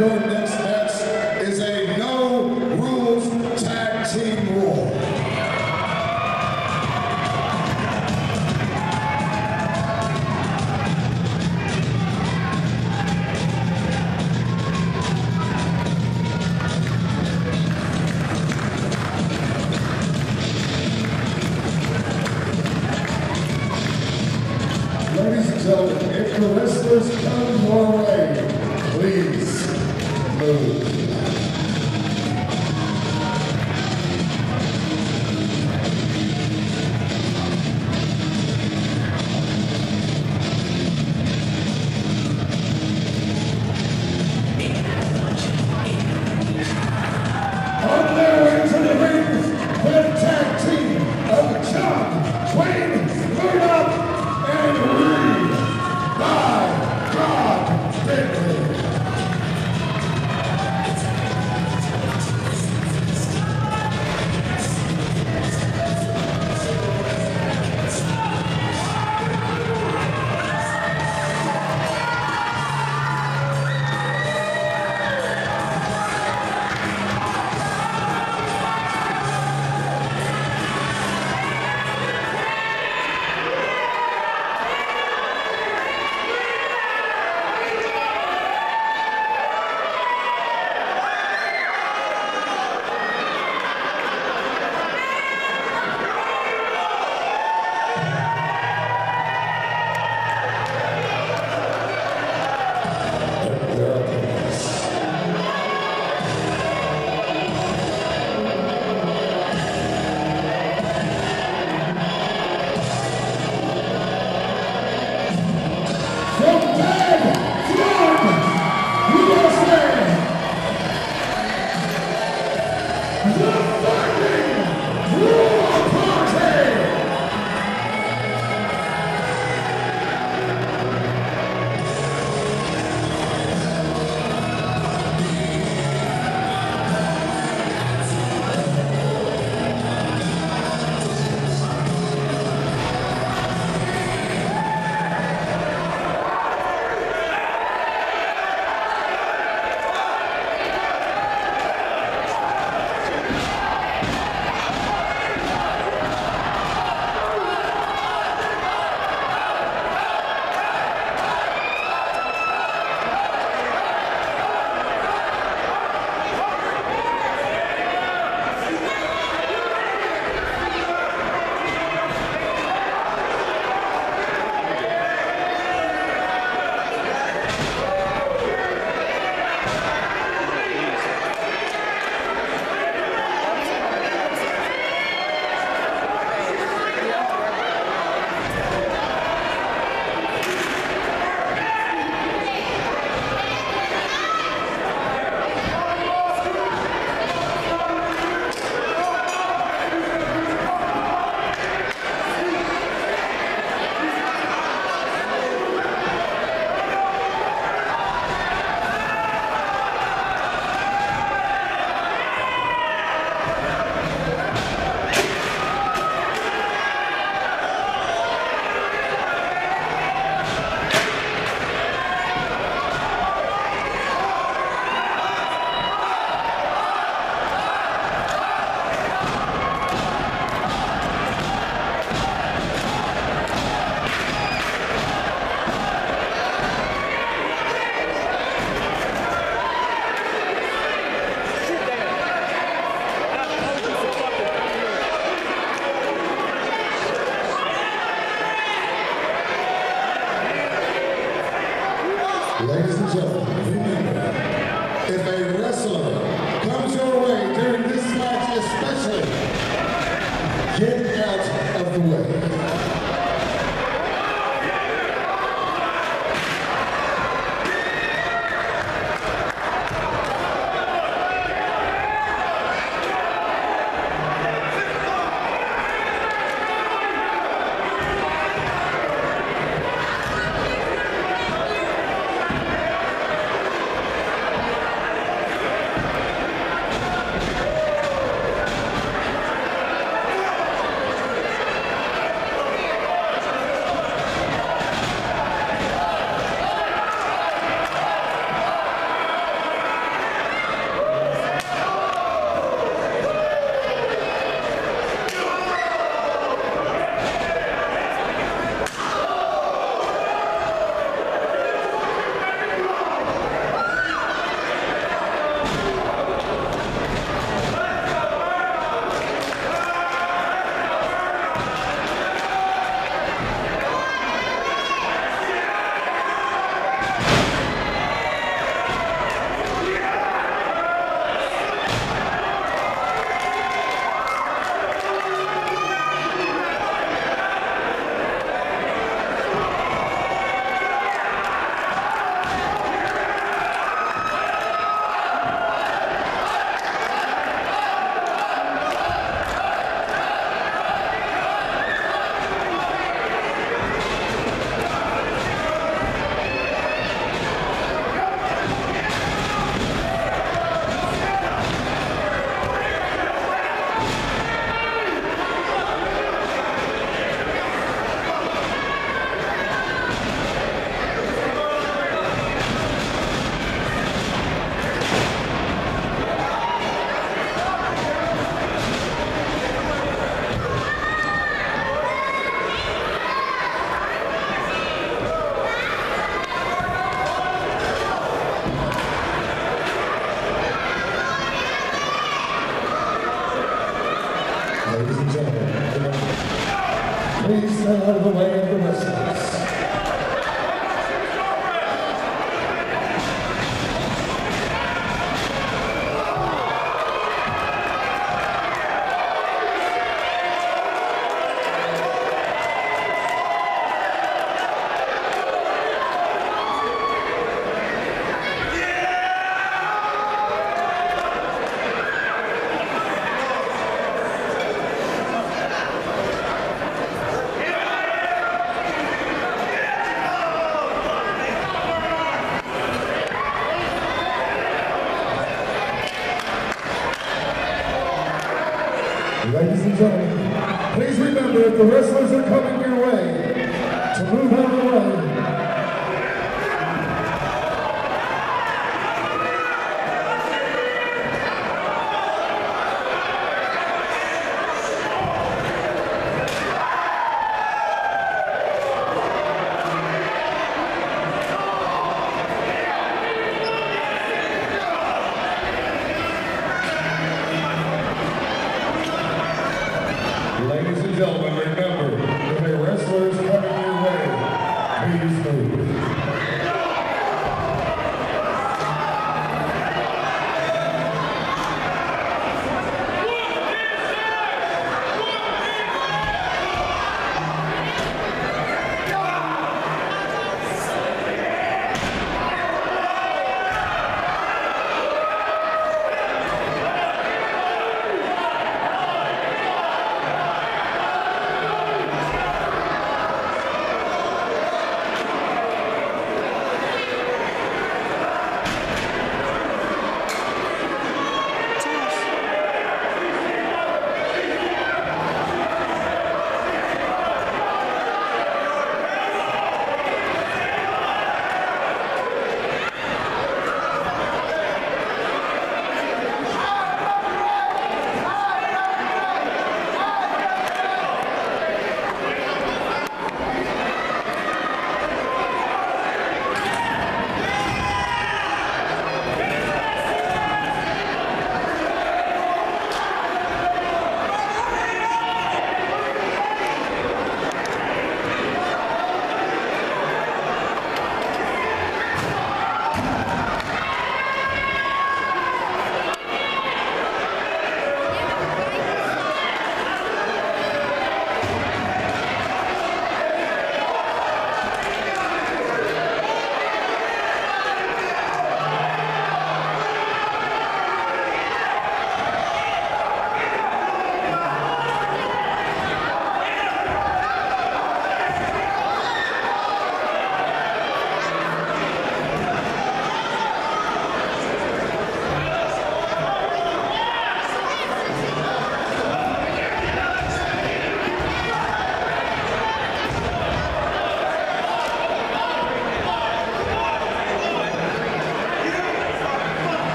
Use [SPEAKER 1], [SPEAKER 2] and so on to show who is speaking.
[SPEAKER 1] Your next out